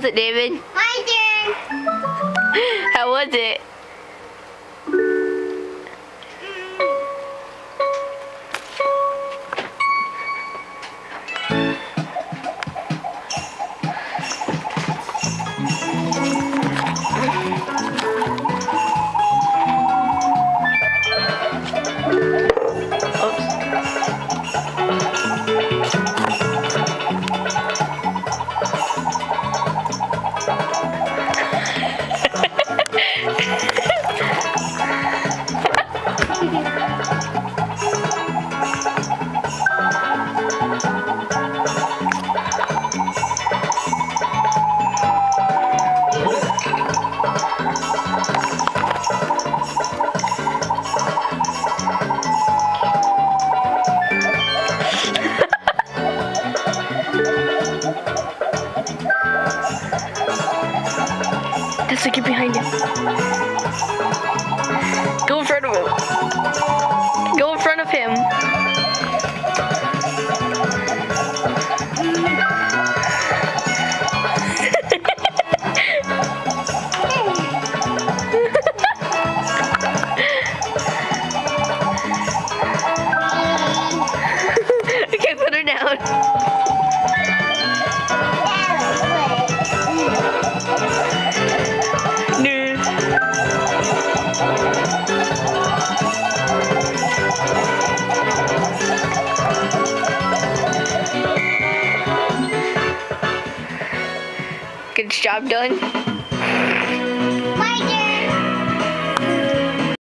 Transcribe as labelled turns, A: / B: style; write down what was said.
A: David,
B: My turn.
A: how was it? That's a get behind him. Go in front of him. Go in front of him. Job done.